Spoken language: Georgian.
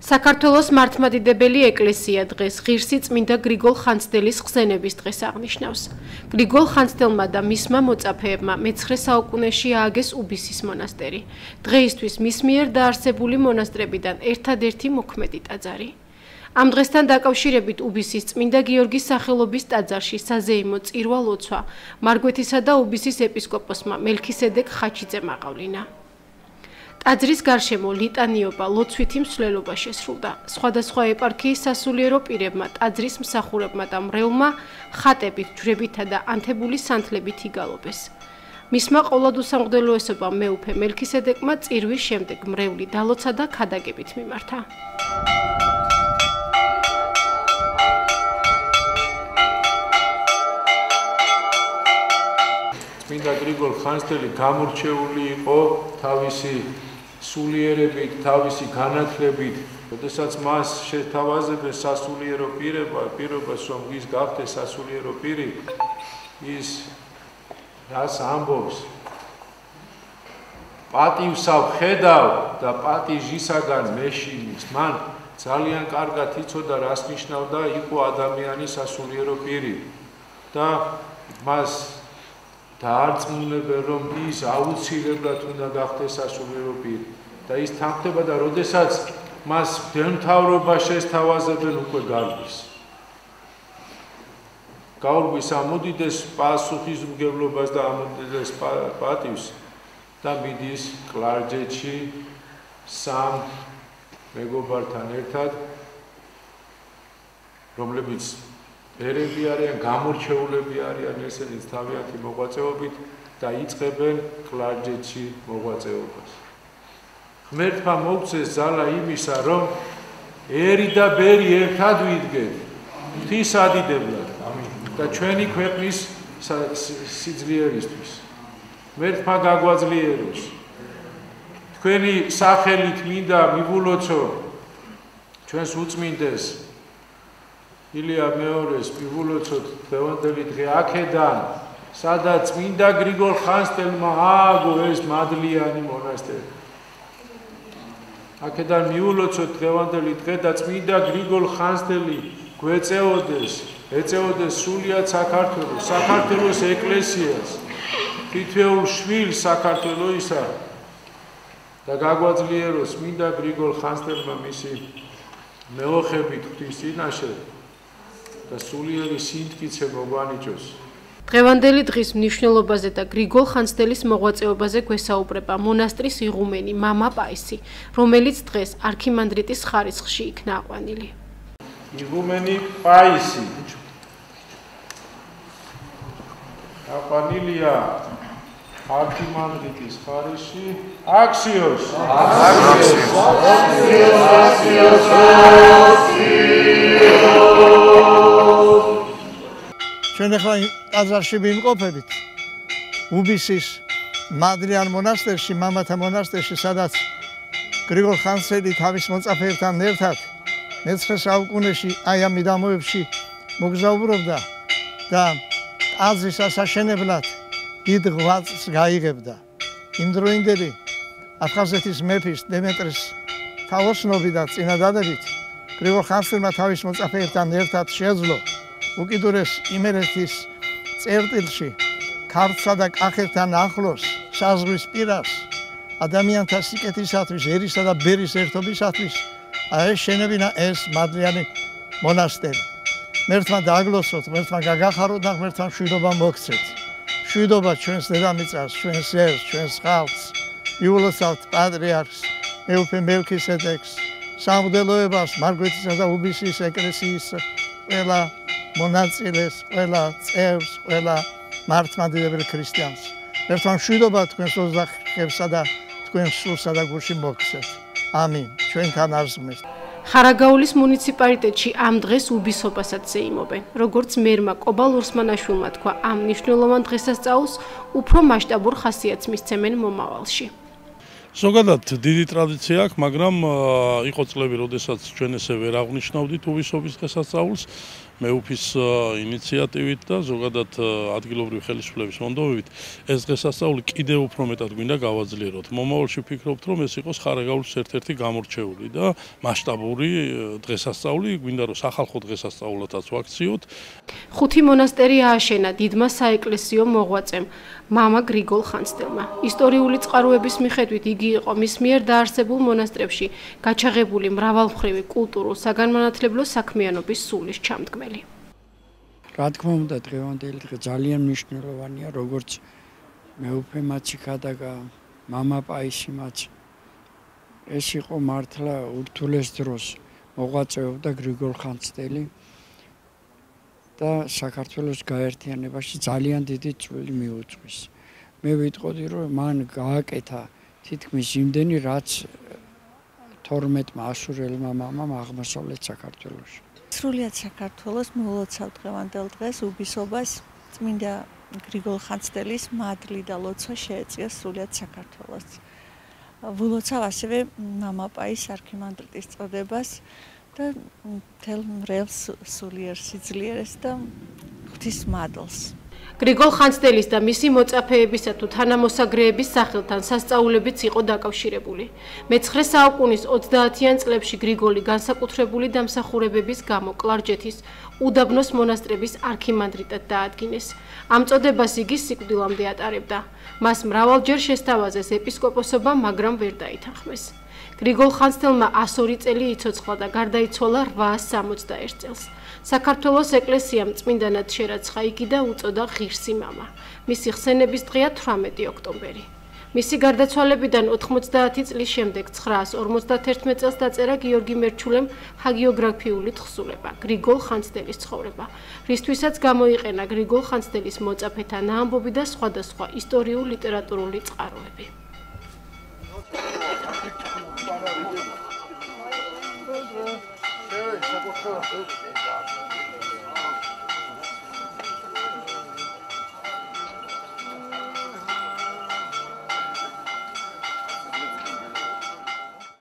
საქართველოს მართლმადიდებელი ეკლესია დღეს ღირსი წმინდა გრიგოლ ხანძთელის ხსენების დღეს აღნიშნავს. გრიგოლ ხანძთელმა და მისმა მოწაფეებმა მე-9 საუკუნეში ააგეს უბისის მონასტერი. დღეისთვის მის მიერ დაარსებული მონასტრებიდან ერთადერთი მოქმედი ტაძარი. ამ დღესთან დაკავშირებით უბისის წმინდა გიორგის სახელობის ტაძარში საზეიმო წირვა ლოცვა მარგვეთისა და უბისის ეპისკოპოსმა მელქისედეკ ხაჩიძემ აყავლინა. ტაძრის გარშემო ლიტანიობა ლოცვითი მსვლელობა შესრულდა. სხვადასხვა ეპარქიის სასულიერო პირებმა, ტაძრის მსახურებმა და მრევლმა ხატებით, ჯვრებითა და ანთებული სანთლებით იგალობეს. მისმა ყოლადუსამღდელოესობა მეუფე მელქისედეკმა წირვის შემდეგ მრევლი დალოცა და ქადაგებით მიმართა. მინდა გრიგოლ ხანძთელი გამორჩეული იყო თავისი სულიერებით, თავისი განათლებით, შესაძაც მას შეთავაზებენ სასულიერო პირება, პირობას რომ ის გახდეს სასულიერო პირი, ის რას ამბობს? პატივსავ ხედავ და პატიჟისაგან მეშინის. მან ძალიან კარგად იცოდა რას ნიშნავდა იყო ადამიანის სასულიერო პირი და მას დაარწმუნებენ რომ ის აუცილებლად უნდა გახდეს სასულიერო პირი და ის თანხდება და როდესაც მას დემთავრობა შესთავაზებენ უკვე გარბის გაურბის ამოდიდეს პასუხისმგებლობას და ამოდიდეს პატივს და მიდის კლარჯეთში სამ მეგობართან ერთად რომლებიც ერები არიან, გამორჩეულები არიან ესენიც თავიანთი მოღვაწეობით და იწყებენ კლარჯეთში მოღვაწეობას. ღმერთმა მოგცეს ძალა იმისა, რომ ერი და ბერი ერთად ვიდგენ ღვთისადიდებლად. ამინ. და ჩვენი ქვეყნის სიძლიერისთვის. ღმერთმა გაგვაძლიეროს. თქვენი სახელით მინდა მიგულოცო ჩვენს უწმინდეს ილია მეორეს პიბულოცოთ თევანდელი დღე აქედან. სადაც წმინდა გრიგოლ ხანძთელმა ააგო ეს მადლიანი მონასტერი. აქედან მიულოცოთ თევანდელი დღე და წმინდა გრიგოლ ხანძთელი გვეწეოდეს ეწეოდეს სულიად საქართველოს საქართველოს ეკლესიას. თითოეულ შვილს საქართველოსისა და გაგვაძლიეროს წმინდა გრიგოლ ხანძთელმა მისი მეოხებით ღვთის წინაშე და სულიერი სინტკიცე მოგვანიჭოს. დღევანდელი დღის მნიშვნელობაზე და გრიგოლ ხანძთელის მოღვაწეობაზე გვესაუბრება მონასტრის იღუმენი მამა პაისი, რომელიც დღეს არქიმანდრიტის ხარისხში იქნა აყვანილი. იღუმენი პაისი. აყვანილია არქიმანდრიტის ხარისხში აქსიოს. აქსიოს. აქსიოს. აქსიოს. ჩვენ ახლა ტაძარში ვიმყოფებით უბისის მადრიან მონასტერში მამათა მონასტერში სადაც გრიგოლ ხანძელი თავის მოწაფეებთან ერთად მე-9 საუკუნეში აი ამ მიდამოებში მოგზაურობდა და ტაძრის ასაშენებლად დიდ ღვაწს გაიღებდა. იმდროინდელი აფხაზეთის მეფის დემეტრეს თაოსნობი და წინადადებით გრიგოლ ხანძელმა თავის მოწაფეებთან ერთად შეძლო უკიდურეს იმერეთის წერტილში ქართსა და კახეთთან ახლოს საზღვის პირას ადამიანთა სიკეთისათვის, ერისა და ბერის ერთობისათვის აი შენებინა ეს მადლიანი მონასტერი. მერთმა დააგლოსოთ, მერთმა გაგახაროთ და მერთმა შვიდობა მოგცეთ. შვიდობა ჩვენს დედამიწას, ჩვენს ერს, ჩვენს ხალხს. იულოსავთ პატრიარქს, მეუფე მელქისედეკს, სამღვდელოებას, მარგვეთისა და უბისის ეკლესიის ყველა მონაწილეს, ყველა წევრს, ყველა მართლმადიდებელი ქრისტიანს. ერთმან შვიდობა თქვენს ოძახებსა და თქვენს სულსა და გულში მოგცეთ. ამინ. ჩვენთან არსმეს. ხარაგაულის მუნიციპალიტეტში ამ დღეს უბისობასაც ზეიმობენ. როგორც მერმა კობალ ურსმანაშვილმა თქვა, ამ მნიშვნელოვან დღესასწაულს უფრო მასშტაბურ ხასიათს მისცემენ მომავალში. ზოგადად დიდი ტრადიცია აქვს, მაგრამ იყო წლები, როდესაც ჩვენ ესე ვერ აღნიშნავდით უბისობის დღესასწაულს. მეუფის ინიციატივით და ზოგადად ადგილობრივი ხელისუფლების მონდომებით ეს დღესასწაული კიდევ უფრო მეტად გვინდა გავაძლიეროთ. მომავალში ვფიქრობთ, რომ ეს იყოს ხარაგაულის ერთ-ერთი გამორჩეული და მასშტაბური დღესასწაული, გვინდა რომ სახალხო დღესასწაულათაც ვაქციოთ. ხუთი მონასტერი ააშენა დიდმა საეკლესიო მოღვაწემ, მამა გრიგოლ ხანძთელმა. ისტორიული წყაროების მიხედვით იგი იყო მის მიერ დაარსებულ მონასტრებში გაჩაღებული მრავალმხრივი კულტურულ-საგანმანათლებლო საქმიანობის სულის ჩამდგმელი. რა თქმა უნდა დღევანდელი დღე ძალიან მნიშვნელოვანია როგორც მეუფე მათი გადაგა მამაპაისი მათი. ეს იყო მართლა ურთულეს დროს მოღვაწეობდა გრიგოლ ხანცდელი და საქართველოს გაერთიანებაში ძალიან დიდი წვლილი მიუძღვის. მე ვიტყოდი რომ მან გააკეთა თითქმის იმდენი რაც 12 ასურელმა მამამ აღმოსავლეთ საქართველოში. სრულიად საქართველოს მოლოცავ დღევანდელ დღეს უბისობას წმინდა გრიგოლ ხანძთელის მადლი და ლოცვა შეეწია სრულიად საქართველოს. ვილოცავ ასევე მამაპაის არქიმანდრიტის წოდებას და თელ მრევლს სულიერ სიძლიერეს და ღვთის მადლს. გრიგოლ ხანძთელის და მისი მოწაფეებისა თუ თანამოსაგრეების სახელთან სასწაულებიც იყო დაკავშირებული. მე-9 საუკუნის 30-იან წლებში გრიგოლი განსაკუთრებული დამსახურებების გამო კლარჯეთის უდაბნოს მონასტრების არქიმანდრიტად დაადგინეს. ამ წოდებას იგი სიკვდილამდე ატარებდა. მას მრავალჯერ შესთავაზეს ეპისკოპოსობა, მაგრამ ვერ დაითანხმეს. გრიგოლ ხანძთელმა 102 წელი იცოცხლა და გარდაიცვალა 861 წელს. საქართველოს ეკლესიამ წმინდანად შერაცხა იგი და უწოდა ღირსი მამა. მისი ხსენების დღეა 18 ოქტომბერი. მისი გარდაცვალებიდან 90 წლის შემდეგ 951 წელს დაწერა გიორგი მერჩულემ ჰაგიოგრაფიული თხზულება გრიგოლ ხანძთელის ცხოვრება, რისთვისაც გამოიყენა გრიგოლ ხანძთელის მოწაფეთა ნაამბობი და სხვადასხვა ისტორიულ-ლიტერატურული წყაროები. Sure, who did this,